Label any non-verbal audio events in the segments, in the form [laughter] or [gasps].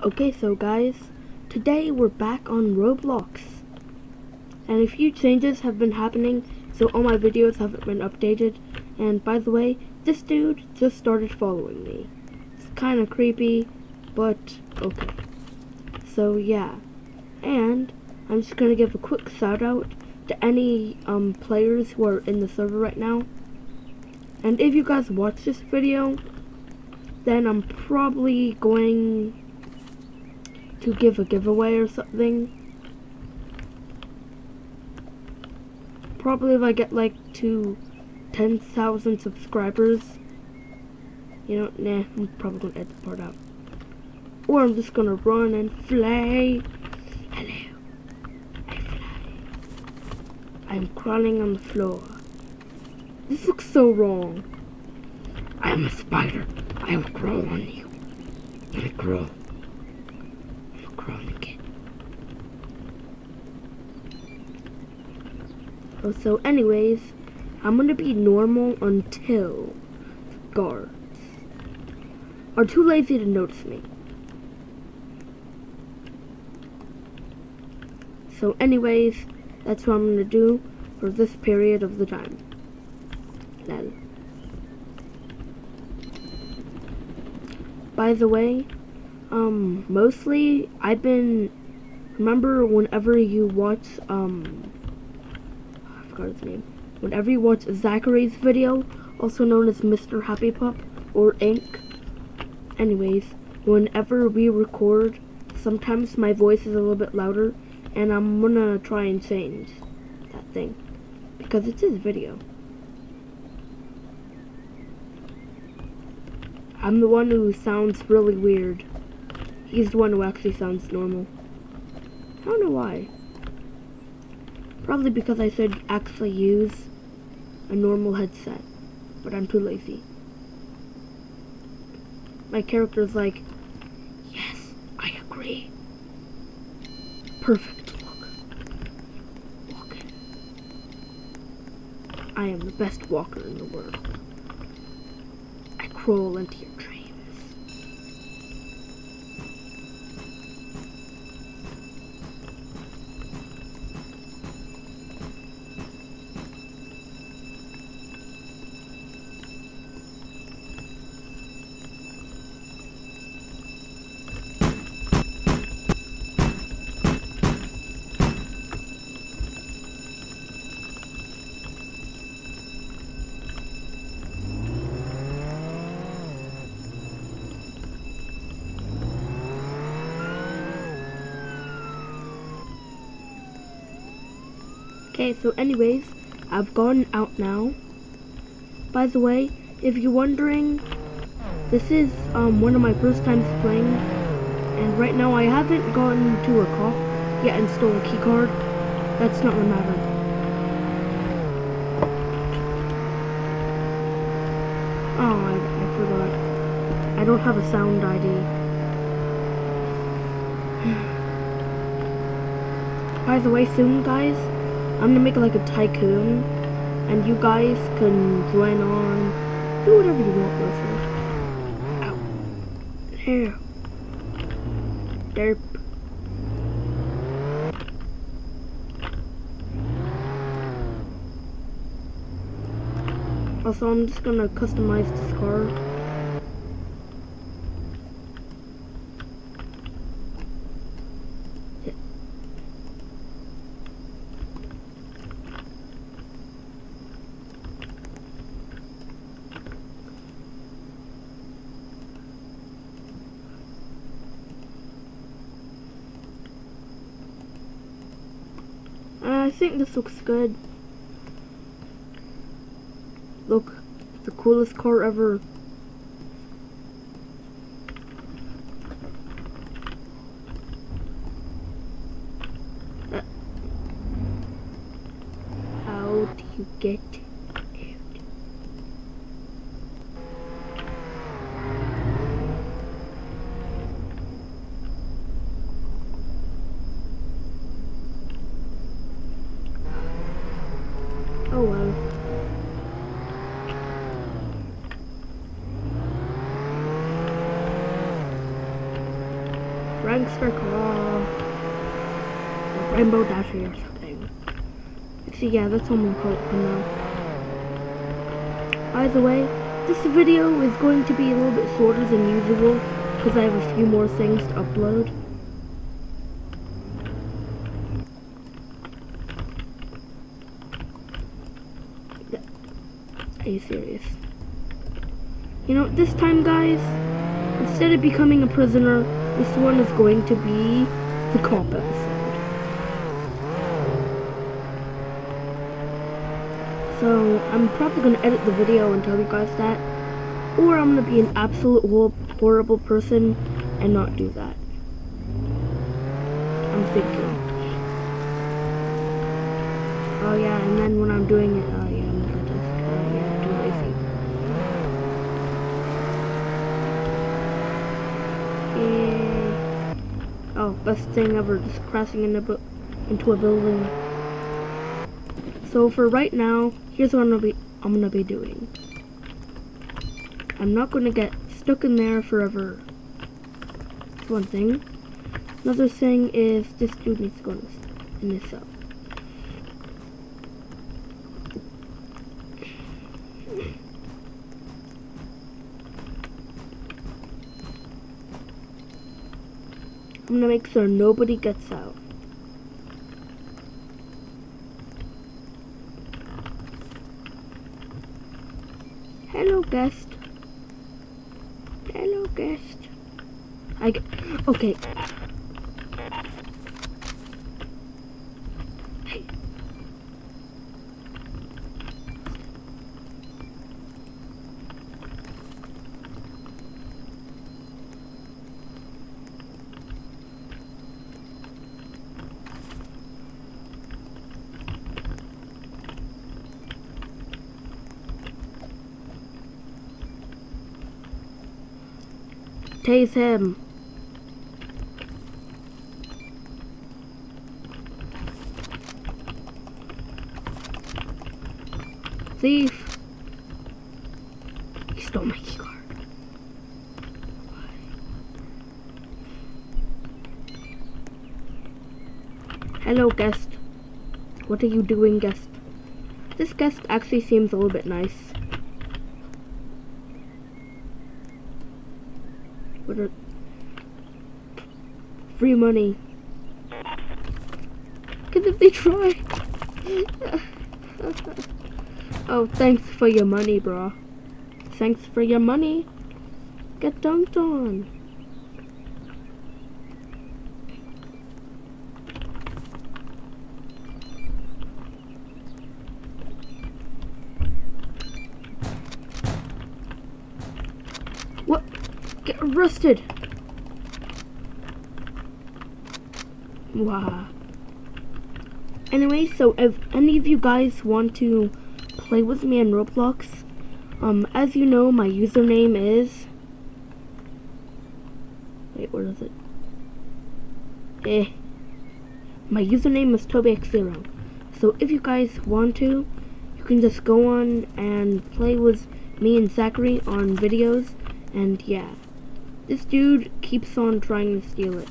Okay, so guys, today we're back on Roblox. And a few changes have been happening, so all my videos haven't been updated. And by the way, this dude just started following me. It's kind of creepy, but okay. So yeah, and I'm just gonna give a quick shout out to any um, players who are in the server right now. And if you guys watch this video, then I'm probably going to give a giveaway or something. Probably if I get like to 10,000 subscribers. You know, nah, I'm probably gonna edit the part out. Or I'm just gonna run and fly. Hello. I fly. I'm crawling on the floor. This looks so wrong. I am a spider. I will crawl on you. I crawl. I'm crawling again. Oh, so anyways, I'm gonna be normal until guards are too lazy to notice me. So anyways, that's what I'm gonna do for this period of the time. Lol. By the way, um, mostly I've been, remember whenever you watch, um, His name, whenever you watch Zachary's video, also known as Mr. Happy Pup, or Ink, anyways, whenever we record, sometimes my voice is a little bit louder, and I'm gonna try and change that thing, because it's his video. I'm the one who sounds really weird. He's the one who actually sounds normal. I don't know why. Probably because I said actually use a normal headset, but I'm too lazy. My character's like, yes, I agree. Perfect look. I am the best walker in the world. I crawl into your dreams. Okay, so anyways, I've gone out now. By the way, if you're wondering, this is um, one of my first times playing, and right now I haven't gotten to a cop yet and stole a key card. That's not the matter. Oh, I, I forgot. I don't have a sound ID. [sighs] By the way, soon, guys, I'm gonna make like a tycoon, and you guys can join on, do whatever you want with it. Ow. Derp. Also, I'm just gonna customize this car. I think this looks good. Look, the coolest car ever. Uh, how do you get out? Oh well. Prankster Claw. Or Rainbow Dasher or something. See, yeah, that's what I'm gonna call it for now. By the way, this video is going to be a little bit shorter than usual because I have a few more things to upload. Are you serious? You know, this time, guys, instead of becoming a prisoner, this one is going to be the cop episode. So, I'm probably going to edit the video and tell you guys that. Or I'm going to be an absolute horrible person and not do that. I'm thinking. Oh yeah, and then when I'm doing it, uh, Oh, best thing ever, just crashing into, into a building. So for right now, here's what I'm gonna be I'm gonna be doing. I'm not gonna get stuck in there forever. That's one thing. Another thing is this dude needs to go in this cell. I'm gonna make sure nobody gets out. Hello, guest. Hello, guest. I okay. Tase him. Thief. He stole my keycard. Hello, guest. What are you doing, guest? This guest actually seems a little bit nice. What are... Free money. Can they try? [laughs] oh, thanks for your money, bro. Thanks for your money. Get dunked on. What? Get arrested! Wow. Anyway, so if any of you guys want to play with me in Roblox, um, as you know, my username is... Wait, where is it? Eh. My username is TobyX0. So if you guys want to, you can just go on and play with me and Zachary on videos, and yeah. This dude keeps on trying to steal it.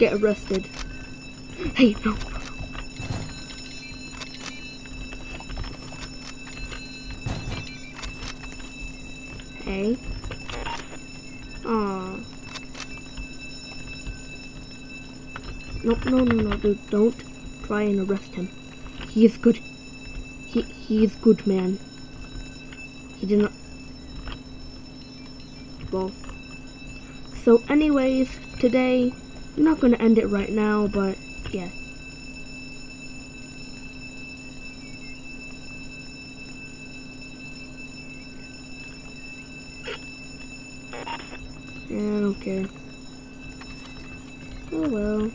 Get arrested. Hey, no. Okay. Aw. No, no, no, no, dude. Don't try and arrest him. He is good. He, he is good, man. He did not... Well. So, anyways, today, I'm not going to end it right now, but, yeah. Yeah, I don't care. Oh well.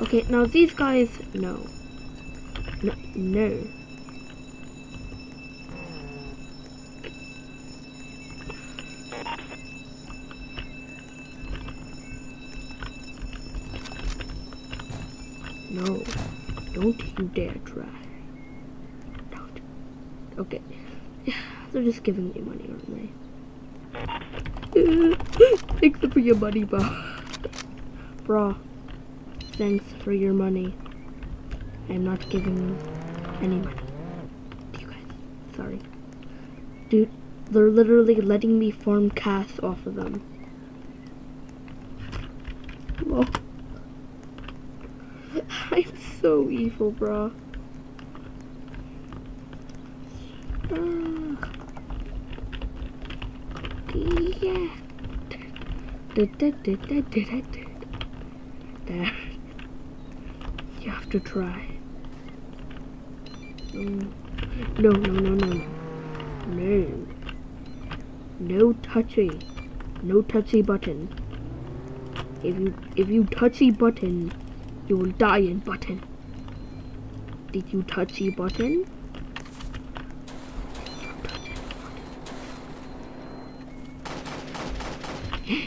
Okay, now these guys, no. No. no. No. Don't you dare try. Don't. Okay. [sighs] They're just giving me money, aren't they? [laughs] Thanks for your money, bro. [laughs] bro. Thanks for your money. I'm not giving you any money. You guys. Sorry. Dude, they're literally letting me farm cash off of them. Whoa. I'm so evil, bro. Uh, yeah. There. [laughs] You have to try. No, no, no, no, no. No. No touchy. No touchy button. If you if you touchy button, you will die in button. Did you touchy button? [gasps]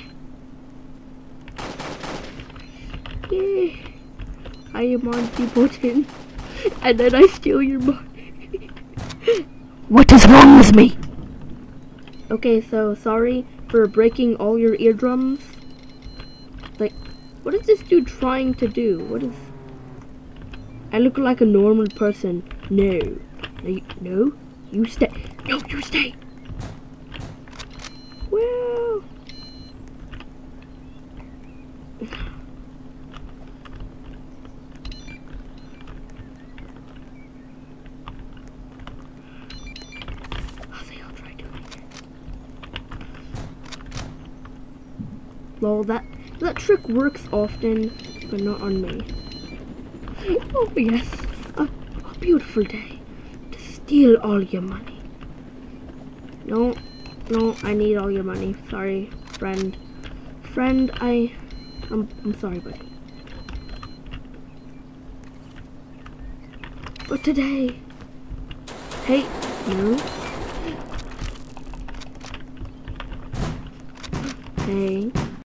Yeah. I am on the button. [laughs] And then I steal your money. [laughs] what is wrong with me? Okay, so sorry for breaking all your eardrums. Like, what is this dude trying to do? What is... I look like a normal person. No. No. You stay. No, you stay. [sighs] Well, that that trick works often, but not on me. Oh yes, a, a beautiful day to steal all your money. No, no, I need all your money. Sorry, friend. Friend, I, I'm, I'm sorry, buddy. But today, hey, no. Hey.